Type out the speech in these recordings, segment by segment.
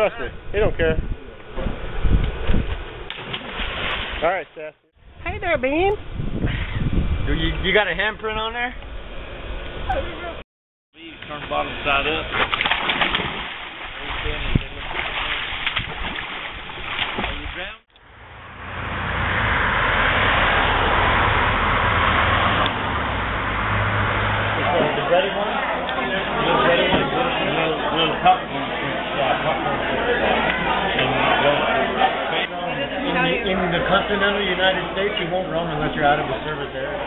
Trust me, he don't care. All right, Seth. Hey there, Bean. Do you, you got a handprint on there? Turn bottom side up. Continental United States, you won't roam unless you're out of the service area.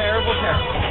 terrible, terrible.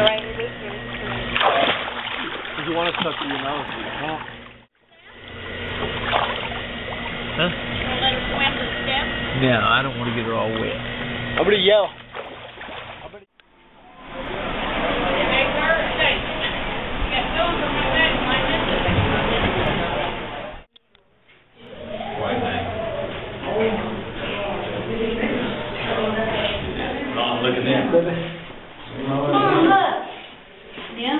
You're right, it is really Did you want to tuck your nose? You can't. Huh? Let her swim the steps. No, I don't want to get her all wet. I'm gonna yell. Look at that. Oh, look. Yeah?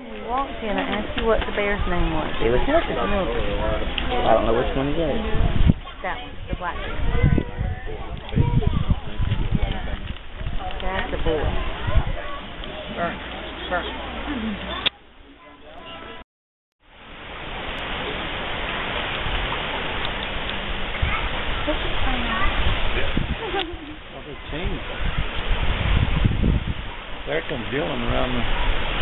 We walked in, I asked you what the bear's name was. It was Mildred. I don't know which one it is. That one, the black bear. That's a boy. Burn, burn. Oh, they changed. There comes Dylan around the.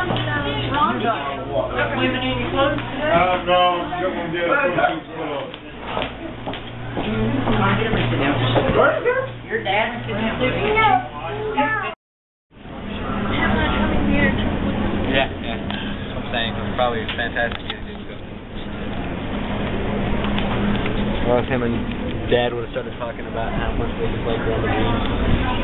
No, get a swimsuit full of. Your dad Yeah, yeah. I'm saying it's probably fantastic to do so. Well, if him and Dad would have started talking about how much they just like the.